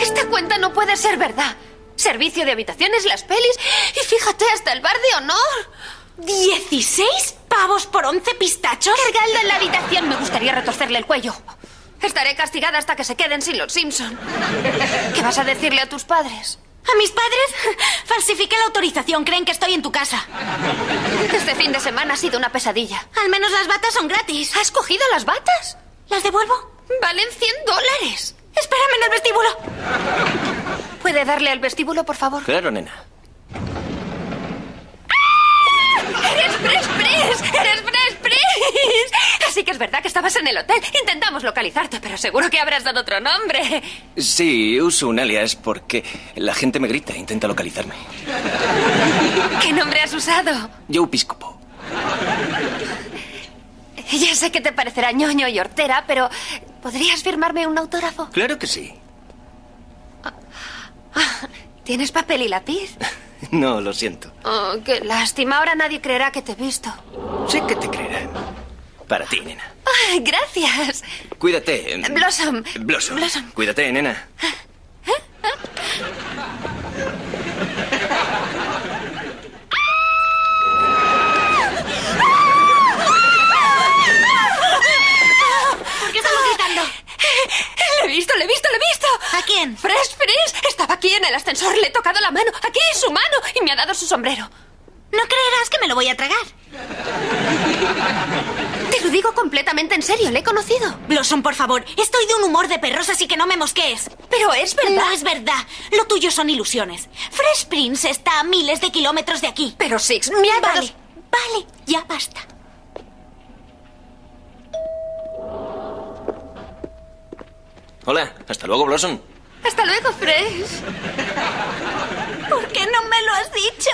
Esta cuenta no puede ser verdad. Servicio de habitaciones, las pelis y fíjate, hasta el bar de honor. ¿16 pavos por 11 pistachos? Cargaldo en la habitación. Me gustaría retorcerle el cuello. Estaré castigada hasta que se queden sin los Simpson. ¿Qué vas a decirle a tus padres? ¿A mis padres? Falsifiqué la autorización. Creen que estoy en tu casa. Este fin de semana ha sido una pesadilla. Al menos las batas son gratis. ¿Has cogido las batas? ¿Las devuelvo? Valen 100 dólares. Espérame en el vestíbulo. ¿Puede darle al vestíbulo, por favor? Claro, nena. ¡Eres Fresh Prince! ¡Eres Prince! Así que es verdad que estabas en el hotel. Intentamos localizarte, pero seguro que habrás dado otro nombre. Sí, uso un alias porque la gente me grita e intenta localizarme. ¿Qué nombre has usado? Joe Piscopo. Sé que te parecerá ñoño y hortera, pero ¿podrías firmarme un autógrafo? Claro que sí. ¿Tienes papel y lápiz? No, lo siento. Oh, qué lástima. Ahora nadie creerá que te he visto. Sé que te creerán. Para ti, nena. Gracias. Cuídate. Blossom. Blossom. Blossom. Cuídate, nena. Quién? Fresh Prince estaba aquí en el ascensor, le he tocado la mano, aquí su mano, y me ha dado su sombrero. No creerás que me lo voy a tragar. Te lo digo completamente en serio, le he conocido. Blossom, por favor, estoy de un humor de perros, así que no me mosquees. Pero es verdad. No es verdad. Lo tuyo son ilusiones. Fresh Prince está a miles de kilómetros de aquí. Pero Six, me ha dado... Vale, vale, ya basta. Hola, hasta luego, Blossom. Hasta luego, Fresh. ¿Por qué no me lo has dicho?